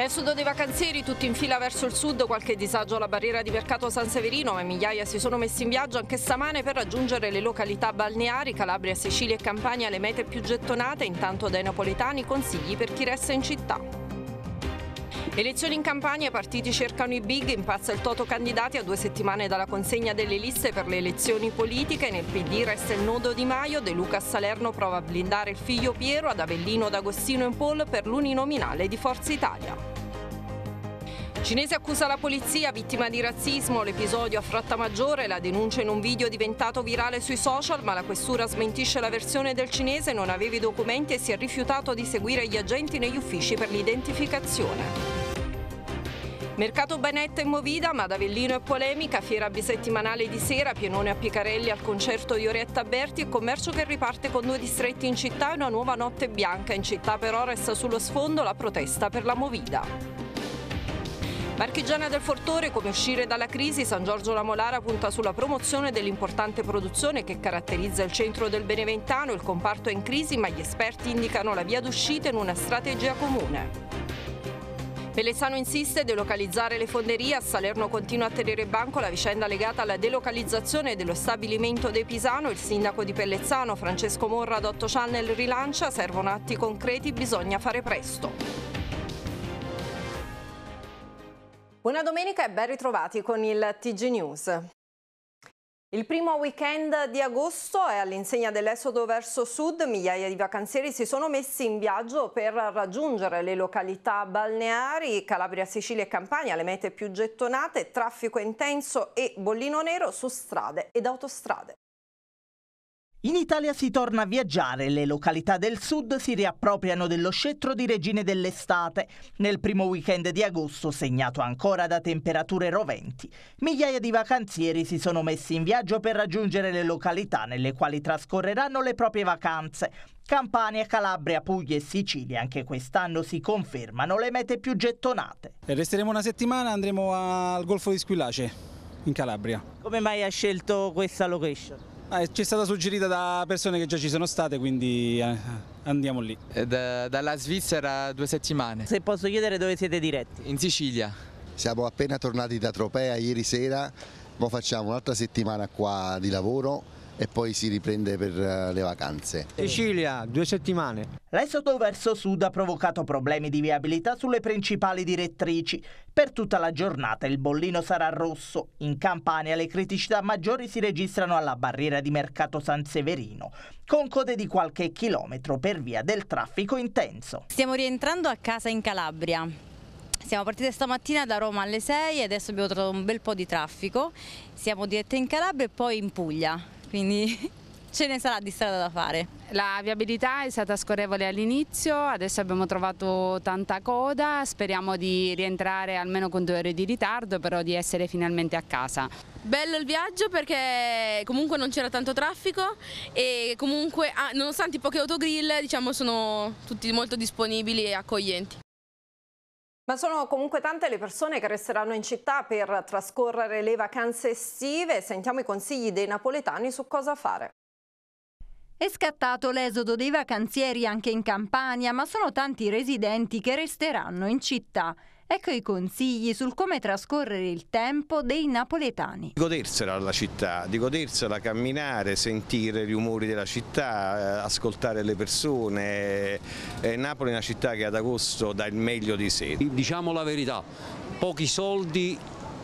L'esodo dei vacanzieri tutti in fila verso il sud, qualche disagio alla barriera di Mercato San Severino, ma migliaia si sono messi in viaggio anche stamane per raggiungere le località balneari, Calabria, Sicilia e Campania, le mete più gettonate, intanto dai napoletani consigli per chi resta in città. Elezioni in campagna, i partiti cercano i big, impazza il toto candidati a due settimane dalla consegna delle liste per le elezioni politiche. Nel PD resta il nodo Di Maio, De Luca a Salerno prova a blindare il figlio Piero, ad Avellino, D'Agostino e Paul per l'uninominale di Forza Italia. Cinese accusa la polizia, vittima di razzismo, l'episodio a Frattamaggiore, la denuncia in un video diventato virale sui social, ma la questura smentisce la versione del cinese, non aveva i documenti e si è rifiutato di seguire gli agenti negli uffici per l'identificazione. Mercato Benetta e Movida, ma ad Avellino e polemica, fiera bisettimanale di sera, pienone a Picarelli al concerto di Orietta Berti e commercio che riparte con due distretti in città e una nuova notte bianca. In città però resta sullo sfondo la protesta per la Movida. Marchigiana del Fortore, come uscire dalla crisi, San Giorgio La Molara punta sulla promozione dell'importante produzione che caratterizza il centro del Beneventano. Il comparto è in crisi, ma gli esperti indicano la via d'uscita in una strategia comune. Pellezzano insiste a delocalizzare le fonderie, a Salerno continua a tenere banco la vicenda legata alla delocalizzazione dello stabilimento dei Pisano, il sindaco di Pellezzano Francesco Morra ad 8 Channel rilancia, servono atti concreti, bisogna fare presto. Buona domenica e ben ritrovati con il TG News. Il primo weekend di agosto è all'insegna dell'esodo verso sud, migliaia di vacanzieri si sono messi in viaggio per raggiungere le località balneari, Calabria, Sicilia e Campania, le mete più gettonate, traffico intenso e bollino nero su strade ed autostrade. In Italia si torna a viaggiare, le località del sud si riappropriano dello scettro di regine dell'estate, nel primo weekend di agosto segnato ancora da temperature roventi. Migliaia di vacanzieri si sono messi in viaggio per raggiungere le località nelle quali trascorreranno le proprie vacanze. Campania, Calabria, Puglia e Sicilia anche quest'anno si confermano le mete più gettonate. Resteremo una settimana, andremo al Golfo di Squillace, in Calabria. Come mai hai scelto questa location? Ah, ci è stata suggerita da persone che già ci sono state, quindi eh, andiamo lì. Da, dalla Svizzera due settimane. Se posso chiedere dove siete diretti? In Sicilia. Siamo appena tornati da Tropea ieri sera, ora facciamo un'altra settimana qua di lavoro e poi si riprende per eh, le vacanze. Sicilia, due settimane. L'esodo verso sud ha provocato problemi di viabilità sulle principali direttrici. Per tutta la giornata il bollino sarà rosso. In Campania le criticità maggiori si registrano alla barriera di Mercato San Severino, con code di qualche chilometro per via del traffico intenso. Stiamo rientrando a casa in Calabria. Siamo partite stamattina da Roma alle 6 e adesso abbiamo trovato un bel po' di traffico. Siamo dirette in Calabria e poi in Puglia quindi ce ne sarà di strada da fare. La viabilità è stata scorrevole all'inizio, adesso abbiamo trovato tanta coda, speriamo di rientrare almeno con due ore di ritardo, però di essere finalmente a casa. Bello il viaggio perché comunque non c'era tanto traffico e comunque ah, nonostante i pochi autogrill diciamo sono tutti molto disponibili e accoglienti. Ma sono comunque tante le persone che resteranno in città per trascorrere le vacanze estive. Sentiamo i consigli dei napoletani su cosa fare. È scattato l'esodo dei vacanzieri anche in Campania, ma sono tanti i residenti che resteranno in città. Ecco i consigli sul come trascorrere il tempo dei napoletani. Di godersela la città, di godersela, camminare, sentire i rumori della città, eh, ascoltare le persone. Eh, Napoli è una città che ad agosto dà il meglio di sé. Diciamo la verità, pochi soldi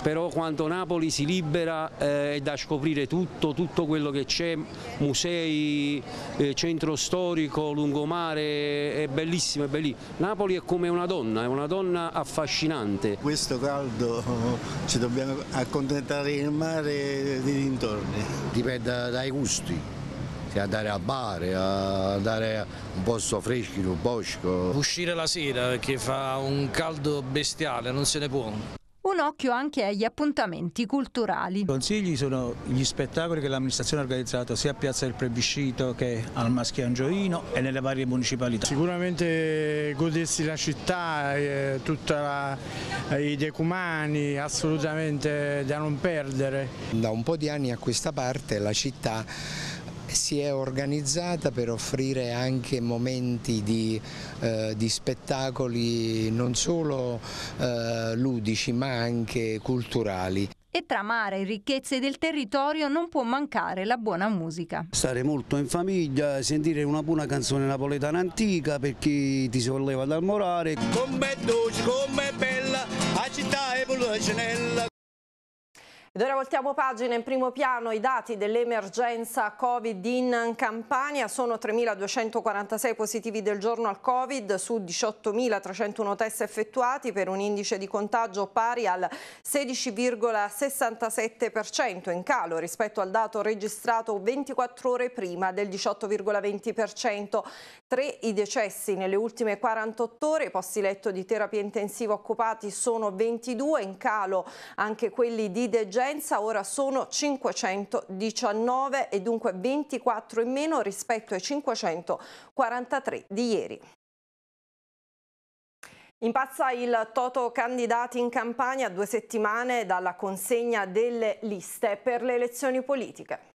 però quando Napoli si libera eh, è da scoprire tutto, tutto quello che c'è, musei, eh, centro storico, lungomare, è bellissimo, è bellissimo. Napoli è come una donna, è una donna affascinante. Questo caldo ci dobbiamo accontentare il mare di dintorni. Dipende dai gusti andare a bar, andare a un posto fresco, in un bosco. Uscire la sera perché fa un caldo bestiale, non se ne può. Un occhio anche agli appuntamenti culturali. I consigli sono gli spettacoli che l'amministrazione ha organizzato sia a Piazza del Plebiscito che al Maschiangioino e nelle varie municipalità. Sicuramente godersi la città, eh, tutti i decumani, assolutamente da non perdere. Da un po' di anni a questa parte la città si è organizzata per offrire anche momenti di, eh, di spettacoli non solo eh, ludici ma anche culturali. E tra mare e ricchezze del territorio non può mancare la buona musica. Stare molto in famiglia, sentire una buona canzone napoletana antica perché ti solleva dal morale. Com'è dolce, com'è bella, la città è Pulcinella. Ed ora voltiamo pagina in primo piano i dati dell'emergenza Covid in Campania. Sono 3.246 positivi del giorno al Covid su 18.301 test effettuati per un indice di contagio pari al 16,67% in calo rispetto al dato registrato 24 ore prima del 18,20%. Tre i decessi nelle ultime 48 ore, i posti letto di terapia intensiva occupati sono 22, in calo anche quelli di degenza ora sono 519 e dunque 24 in meno rispetto ai 543 di ieri. Impazza il Toto candidati in campagna a due settimane dalla consegna delle liste per le elezioni politiche.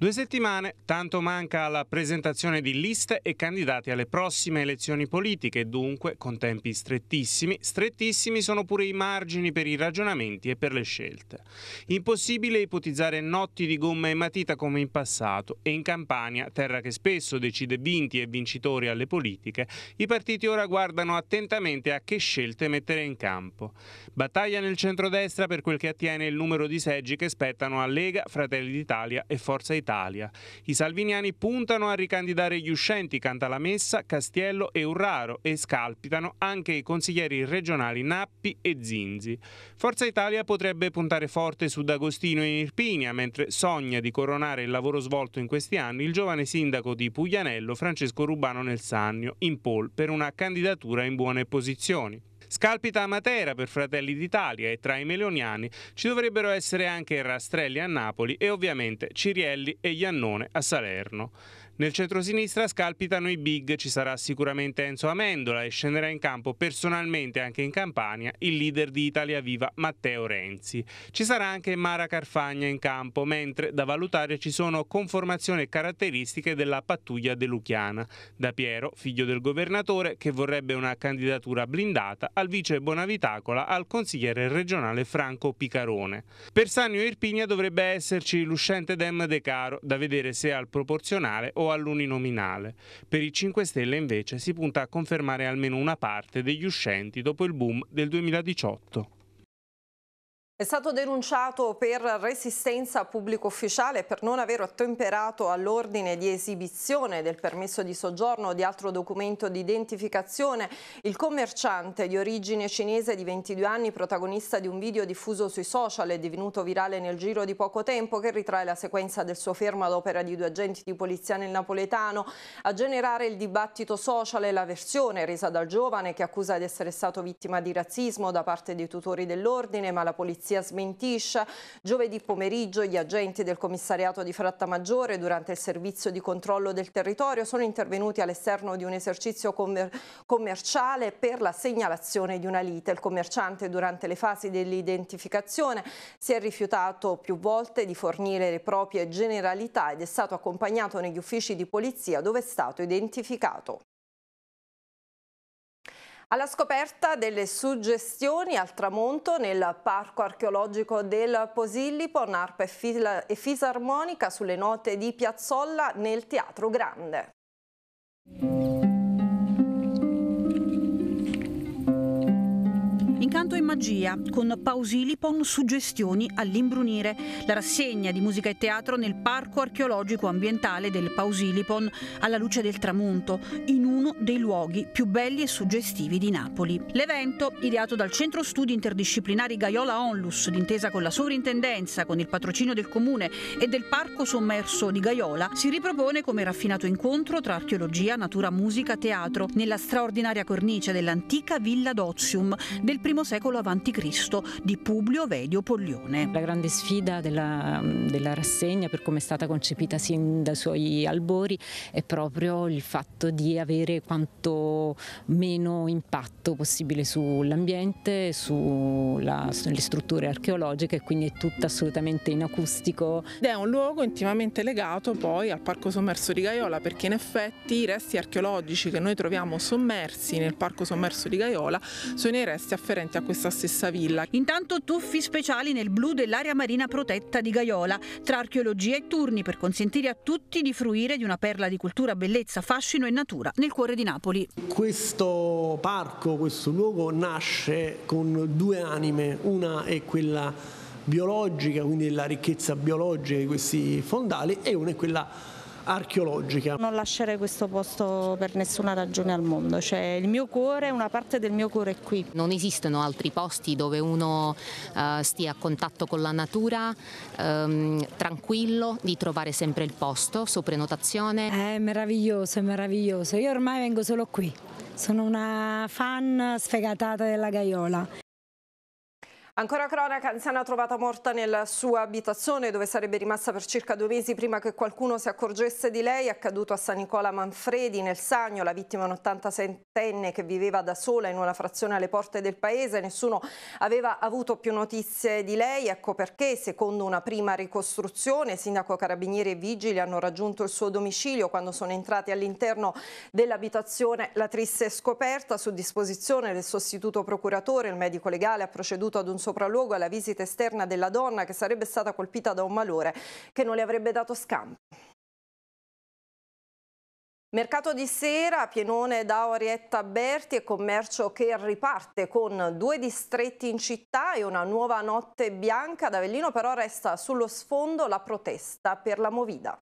Due settimane, tanto manca alla presentazione di liste e candidati alle prossime elezioni politiche, dunque con tempi strettissimi. Strettissimi sono pure i margini per i ragionamenti e per le scelte. Impossibile ipotizzare notti di gomma e matita come in passato e in Campania, terra che spesso decide vinti e vincitori alle politiche, i partiti ora guardano attentamente a che scelte mettere in campo. Battaglia nel centrodestra per quel che attiene il numero di seggi che spettano a Lega, Fratelli d'Italia e Forza Italia. Italia. I salviniani puntano a ricandidare gli uscenti Cantalamessa, Castiello e Urraro e scalpitano anche i consiglieri regionali Nappi e Zinzi. Forza Italia potrebbe puntare forte su D'Agostino in Irpinia, mentre sogna di coronare il lavoro svolto in questi anni il giovane sindaco di Puglianello Francesco Rubano nel Sannio, in poll per una candidatura in buone posizioni. Scalpita a Matera per Fratelli d'Italia e tra i meloniani ci dovrebbero essere anche Rastrelli a Napoli e ovviamente Cirielli e Iannone a Salerno. Nel centrosinistra scalpitano i big, ci sarà sicuramente Enzo Amendola e scenderà in campo personalmente anche in Campania il leader di Italia Viva Matteo Renzi. Ci sarà anche Mara Carfagna in campo, mentre da valutare ci sono conformazioni e caratteristiche della pattuglia de Luchiana, da Piero, figlio del governatore, che vorrebbe una candidatura blindata, al vice Bonavitacola, al consigliere regionale Franco Picarone. Per Sannio Irpigna dovrebbe esserci l'uscente Dem De Caro, da vedere se al proporzionale o all'uninominale. Per i 5 Stelle invece si punta a confermare almeno una parte degli uscenti dopo il boom del 2018. È stato denunciato per resistenza pubblico ufficiale per non aver ottemperato all'ordine di esibizione del permesso di soggiorno o di altro documento di identificazione il commerciante di origine cinese di 22 anni, protagonista di un video diffuso sui social e divenuto virale nel giro di poco tempo che ritrae la sequenza del suo fermo ad opera di due agenti di polizia nel napoletano. A generare il dibattito social è la versione resa dal giovane che accusa di essere stato vittima di razzismo da parte dei tutori dell'ordine, ma la polizia polizia smentisce. Giovedì pomeriggio gli agenti del commissariato di Frattamaggiore durante il servizio di controllo del territorio sono intervenuti all'esterno di un esercizio commer commerciale per la segnalazione di una lite. Il commerciante durante le fasi dell'identificazione si è rifiutato più volte di fornire le proprie generalità ed è stato accompagnato negli uffici di polizia dove è stato identificato. Alla scoperta delle suggestioni al tramonto nel parco archeologico del Posillipo, Narpa e Fisarmonica sulle note di Piazzolla nel Teatro Grande. Incanto e magia con Pausilipon Suggestioni all'imbrunire, la rassegna di musica e teatro nel Parco archeologico ambientale del Pausilipon alla luce del tramonto, in uno dei luoghi più belli e suggestivi di Napoli. L'evento, ideato dal Centro Studi Interdisciplinari Gaiola Onlus, d'intesa con la sovrintendenza, con il patrocinio del comune e del Parco Sommerso di Gaiola, si ripropone come raffinato incontro tra archeologia, natura, musica, teatro, nella straordinaria cornice dell'antica Villa d'Ozium del primo secolo a.C. di Publio Vedio Poglione. La grande sfida della, della rassegna, per come è stata concepita sin dai suoi albori, è proprio il fatto di avere quanto meno impatto possibile sull'ambiente, sulla, sulle strutture archeologiche, quindi è tutto assolutamente in acustico. Ed è un luogo intimamente legato poi al Parco Sommerso di Gaiola, perché in effetti i resti archeologici che noi troviamo sommersi nel Parco Sommerso di Gaiola sono i resti afferenti a questa stessa villa. Intanto tuffi speciali nel blu dell'area marina protetta di Gaiola, tra archeologia e turni per consentire a tutti di fruire di una perla di cultura, bellezza, fascino e natura nel cuore di Napoli. Questo parco, questo luogo nasce con due anime, una è quella biologica, quindi la ricchezza biologica di questi fondali e una è quella archeologica. Non lascerei questo posto per nessuna ragione al mondo, cioè il mio cuore, una parte del mio cuore è qui. Non esistono altri posti dove uno uh, stia a contatto con la natura, um, tranquillo, di trovare sempre il posto su prenotazione. È meraviglioso, è meraviglioso. Io ormai vengo solo qui. Sono una fan sfegatata della Gaiola. Ancora cronaca, anziana trovata morta nella sua abitazione dove sarebbe rimasta per circa due mesi prima che qualcuno si accorgesse di lei. Accaduto a San Nicola Manfredi nel Sagno, la vittima è un 86enne che viveva da sola in una frazione alle porte del paese. Nessuno aveva avuto più notizie di lei, ecco perché secondo una prima ricostruzione sindaco, carabinieri e vigili hanno raggiunto il suo domicilio quando sono entrati all'interno dell'abitazione la triste scoperta. Su disposizione del sostituto procuratore il medico legale ha proceduto ad un sopralluogo alla visita esterna della donna che sarebbe stata colpita da un malore che non le avrebbe dato scampo. Mercato di sera, pienone da Orietta Berti e commercio che riparte con due distretti in città e una nuova notte bianca. Ad Avellino però resta sullo sfondo la protesta per la Movida.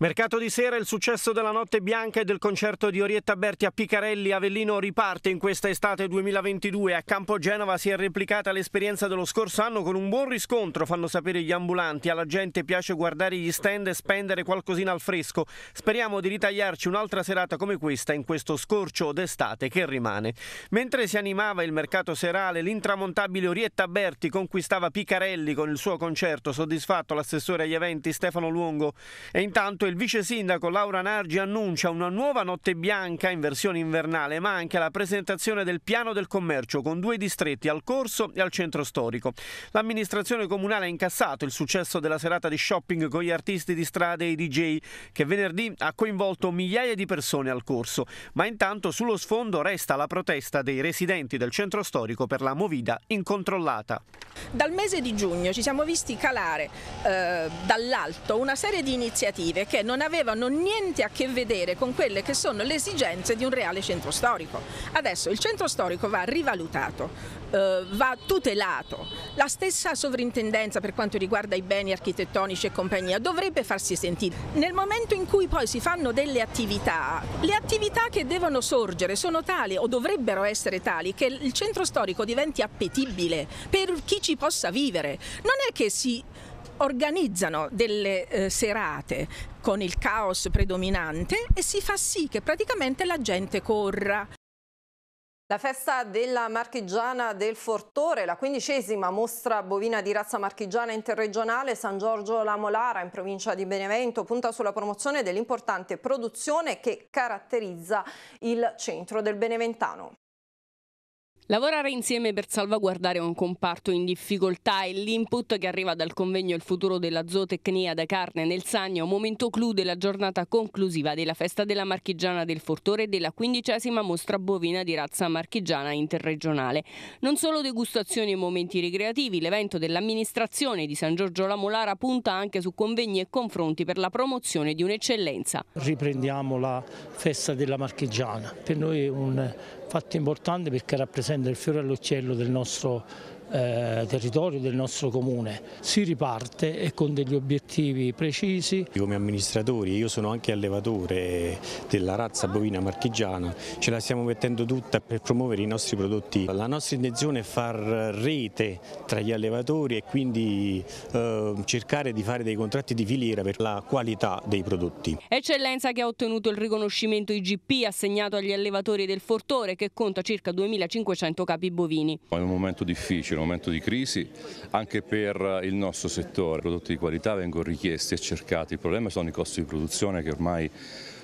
Mercato di sera, il successo della Notte Bianca e del concerto di Orietta Berti a Picarelli Avellino riparte in questa estate 2022. A Campo Genova si è replicata l'esperienza dello scorso anno con un buon riscontro, fanno sapere gli ambulanti. Alla gente piace guardare gli stand e spendere qualcosina al fresco. Speriamo di ritagliarci un'altra serata come questa in questo scorcio d'estate che rimane. Mentre si animava il mercato serale, l'intramontabile Orietta Berti conquistava Picarelli con il suo concerto, soddisfatto l'assessore agli eventi Stefano Luongo. E intanto il vice sindaco Laura Nargi annuncia una nuova notte bianca in versione invernale, ma anche la presentazione del piano del commercio con due distretti al corso e al centro storico. L'amministrazione comunale ha incassato il successo della serata di shopping con gli artisti di strada e i DJ, che venerdì ha coinvolto migliaia di persone al corso, ma intanto sullo sfondo resta la protesta dei residenti del centro storico per la movida incontrollata. Dal mese di giugno ci siamo visti calare eh, dall'alto una serie di iniziative che non avevano niente a che vedere con quelle che sono le esigenze di un reale centro storico. Adesso il centro storico va rivalutato, eh, va tutelato. La stessa sovrintendenza per quanto riguarda i beni architettonici e compagnia dovrebbe farsi sentire. Nel momento in cui poi si fanno delle attività, le attività che devono sorgere sono tali o dovrebbero essere tali che il centro storico diventi appetibile per chi ci possa vivere. Non è che si organizzano delle eh, serate con il caos predominante e si fa sì che praticamente la gente corra. La festa della marchigiana del Fortore, la quindicesima mostra bovina di razza marchigiana interregionale San Giorgio La Molara in provincia di Benevento, punta sulla promozione dell'importante produzione che caratterizza il centro del Beneventano. Lavorare insieme per salvaguardare un comparto in difficoltà è l'input che arriva dal convegno Il futuro della zootecnia da carne nel Sagno, momento clou della giornata conclusiva della festa della marchigiana del Fortore e della quindicesima mostra bovina di razza marchigiana interregionale. Non solo degustazioni e momenti ricreativi, l'evento dell'amministrazione di San Giorgio La Molara punta anche su convegni e confronti per la promozione di un'eccellenza. Riprendiamo la festa della marchigiana, per noi è un fatto importante perché rappresenta il fiore all'occhiello del nostro eh, territorio del nostro comune. Si riparte e con degli obiettivi precisi. Come amministratori, io sono anche allevatore della razza bovina marchigiana, ce la stiamo mettendo tutta per promuovere i nostri prodotti. La nostra intenzione è far rete tra gli allevatori e quindi eh, cercare di fare dei contratti di filiera per la qualità dei prodotti. Eccellenza che ha ottenuto il riconoscimento IGP assegnato agli allevatori del Fortore che conta circa 2500 capi bovini. È un momento difficile, un momento di crisi anche per il nostro settore. Prodotti di qualità vengono richiesti e cercati, il problema sono i costi di produzione che ormai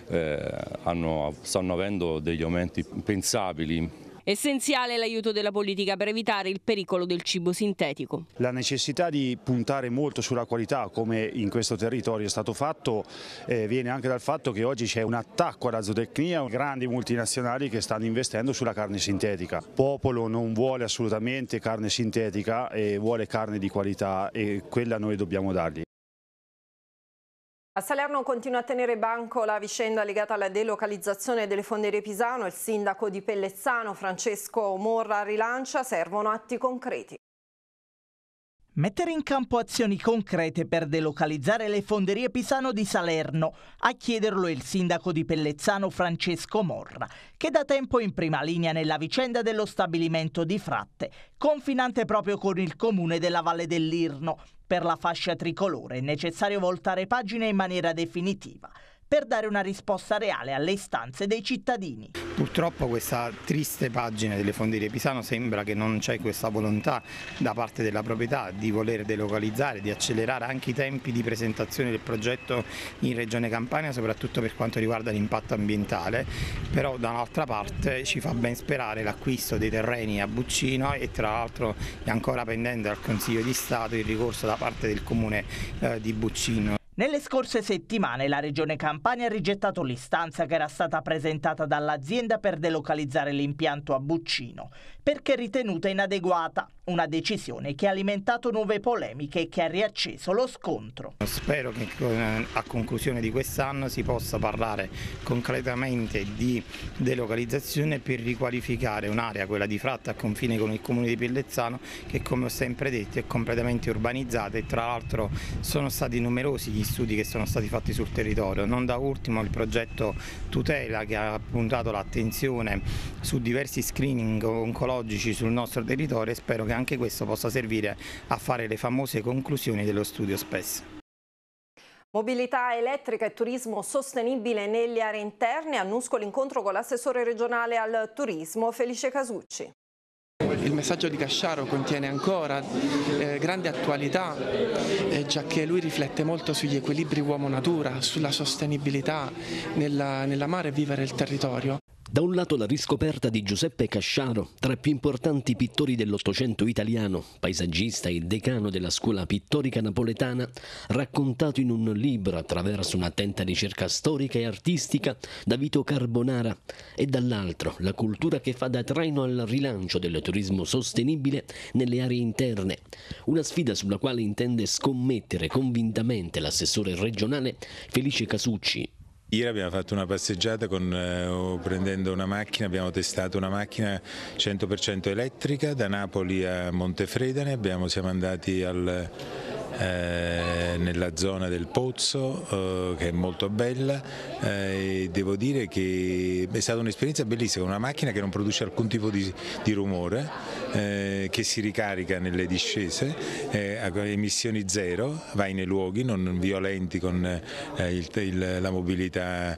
eh, hanno, stanno avendo degli aumenti impensabili Essenziale l'aiuto della politica per evitare il pericolo del cibo sintetico. La necessità di puntare molto sulla qualità, come in questo territorio è stato fatto, eh, viene anche dal fatto che oggi c'è un attacco alla zootecnia, grandi multinazionali che stanno investendo sulla carne sintetica. Il popolo non vuole assolutamente carne sintetica e vuole carne di qualità e quella noi dobbiamo dargli. A Salerno continua a tenere banco la vicenda legata alla delocalizzazione delle fonderie Pisano. Il sindaco di Pellezzano, Francesco Morra, rilancia, servono atti concreti. Mettere in campo azioni concrete per delocalizzare le fonderie Pisano di Salerno, a chiederlo il sindaco di Pellezzano Francesco Morra, che da tempo in prima linea nella vicenda dello stabilimento di Fratte, confinante proprio con il comune della Valle dell'Irno. Per la fascia tricolore è necessario voltare pagina in maniera definitiva per dare una risposta reale alle istanze dei cittadini. Purtroppo questa triste pagina delle fonderie Pisano sembra che non c'è questa volontà da parte della proprietà di voler delocalizzare, di accelerare anche i tempi di presentazione del progetto in Regione Campania, soprattutto per quanto riguarda l'impatto ambientale, però da un'altra parte ci fa ben sperare l'acquisto dei terreni a Buccino e tra l'altro è ancora pendente dal Consiglio di Stato il ricorso da parte del Comune eh, di Buccino. Nelle scorse settimane la Regione Campania ha rigettato l'istanza che era stata presentata dall'azienda per delocalizzare l'impianto a Buccino, perché ritenuta inadeguata, una decisione che ha alimentato nuove polemiche e che ha riacceso lo scontro. Spero che a conclusione di quest'anno si possa parlare concretamente di delocalizzazione per riqualificare un'area, quella di Fratta a confine con il comune di Pellezzano, che come ho sempre detto è completamente urbanizzata e tra l'altro sono stati numerosi gli studi che sono stati fatti sul territorio, non da ultimo il progetto Tutela che ha puntato l'attenzione su diversi screening oncologici sul nostro territorio e spero che anche questo possa servire a fare le famose conclusioni dello studio SPES. Mobilità elettrica e turismo sostenibile nelle aree interne, annusco l'incontro con l'assessore regionale al turismo Felice Casucci. Il messaggio di Casciaro contiene ancora eh, grande attualità, eh, già che lui riflette molto sugli equilibri uomo-natura, sulla sostenibilità nell'amare e vivere il territorio. Da un lato la riscoperta di Giuseppe Casciaro, tra i più importanti pittori dell'Ottocento italiano, paesaggista e decano della scuola pittorica napoletana, raccontato in un libro attraverso un'attenta ricerca storica e artistica da Vito Carbonara, e dall'altro la cultura che fa da traino al rilancio del turismo sostenibile nelle aree interne, una sfida sulla quale intende scommettere convintamente l'assessore regionale Felice Casucci, Ieri abbiamo fatto una passeggiata con, eh, prendendo una macchina, abbiamo testato una macchina 100% elettrica da Napoli a Montefredane, abbiamo, siamo andati al, eh, nella zona del Pozzo eh, che è molto bella eh, e devo dire che è stata un'esperienza bellissima, una macchina che non produce alcun tipo di, di rumore, eh, che si ricarica nelle discese, eh, a emissioni zero, vai nei luoghi non violenti con eh, il, il, la, mobilità, la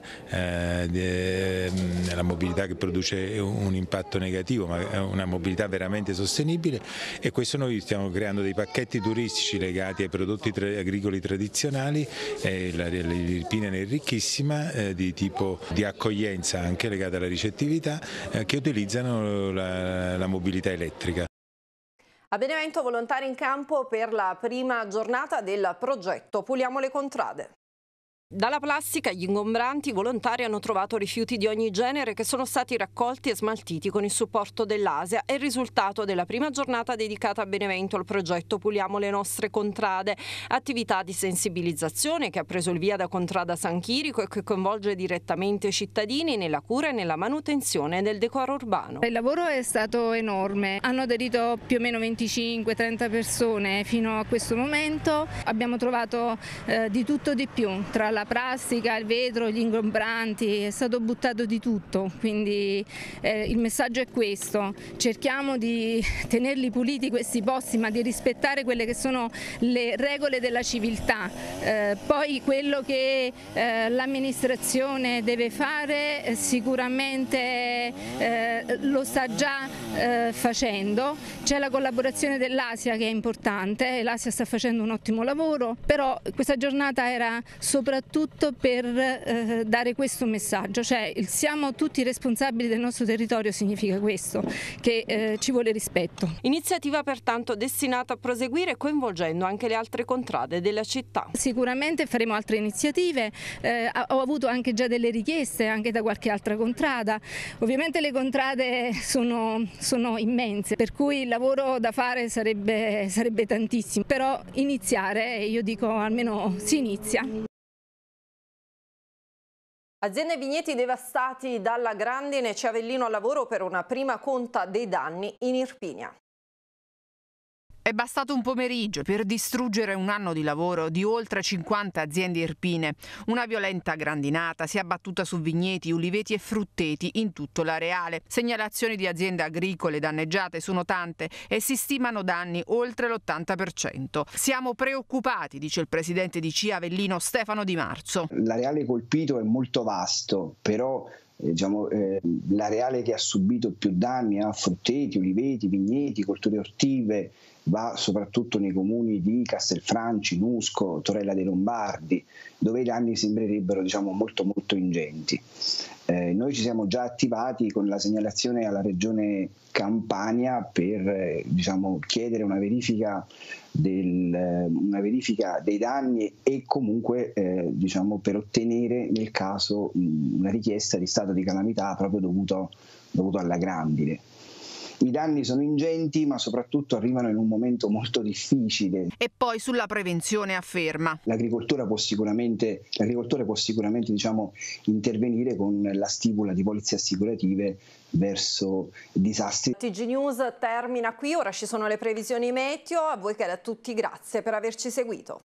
mobilità che produce un impatto negativo, ma una mobilità veramente sostenibile e questo noi stiamo creando dei pacchetti turistici legati ai prodotti agricoli tradizionali, eh, l'Irpina è ricchissima eh, di tipo di accoglienza anche legata alla ricettività eh, che utilizzano la, la mobilità elettrica. A Benevento volontari in campo per la prima giornata del progetto Puliamo le contrade. Dalla plastica gli ingombranti volontari hanno trovato rifiuti di ogni genere che sono stati raccolti e smaltiti con il supporto dell'Asia. È il risultato della prima giornata dedicata a Benevento al progetto Puliamo le nostre contrade, attività di sensibilizzazione che ha preso il via da Contrada San Chirico e che coinvolge direttamente i cittadini nella cura e nella manutenzione del decoro urbano. Il lavoro è stato enorme, hanno aderito più o meno 25-30 persone fino a questo momento, abbiamo trovato eh, di tutto di più, tra la la plastica, il vetro, gli ingombranti, è stato buttato di tutto, quindi eh, il messaggio è questo, cerchiamo di tenerli puliti questi posti ma di rispettare quelle che sono le regole della civiltà, eh, poi quello che eh, l'amministrazione deve fare eh, sicuramente eh, lo sta già eh, facendo, c'è la collaborazione dell'Asia che è importante, l'Asia sta facendo un ottimo lavoro, però questa giornata era soprattutto soprattutto per eh, dare questo messaggio, cioè siamo tutti responsabili del nostro territorio significa questo, che eh, ci vuole rispetto. Iniziativa pertanto destinata a proseguire coinvolgendo anche le altre contrade della città. Sicuramente faremo altre iniziative, eh, ho avuto anche già delle richieste anche da qualche altra contrada, ovviamente le contrade sono, sono immense, per cui il lavoro da fare sarebbe, sarebbe tantissimo, però iniziare, io dico almeno si inizia. Aziende e vigneti devastati dalla grandine Ciavellino al lavoro per una prima conta dei danni in Irpinia. È bastato un pomeriggio per distruggere un anno di lavoro di oltre 50 aziende irpine. Una violenta grandinata si è abbattuta su vigneti, uliveti e frutteti in tutto l'areale. Segnalazioni di aziende agricole danneggiate sono tante e si stimano danni oltre l'80%. Siamo preoccupati, dice il presidente di CIA Avellino Stefano Di Marzo. L'areale colpito è molto vasto, però eh, diciamo, eh, l'areale che ha subito più danni ha frutteti, uliveti, vigneti, colture ortive, va soprattutto nei comuni di Castelfranci, Nusco, Torella dei Lombardi, dove i danni sembrerebbero diciamo, molto molto ingenti. Eh, noi ci siamo già attivati con la segnalazione alla regione Campania per eh, diciamo, chiedere una verifica, del, eh, una verifica, dei danni e comunque eh, diciamo, per ottenere nel caso mh, una richiesta di stato di calamità proprio dovuto, dovuto alla grandine. I danni sono ingenti, ma soprattutto arrivano in un momento molto difficile. E poi sulla prevenzione afferma. L'agricoltura può sicuramente, l'agricoltore può sicuramente diciamo, intervenire con la stipula di polizze assicurative verso disastri. TG News termina qui, ora ci sono le previsioni meteo, a voi che a tutti grazie per averci seguito.